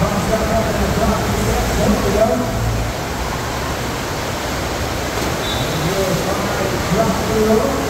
Thank you.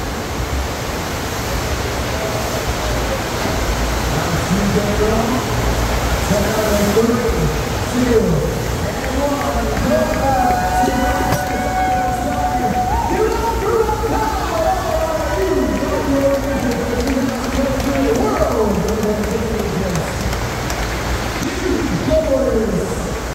지금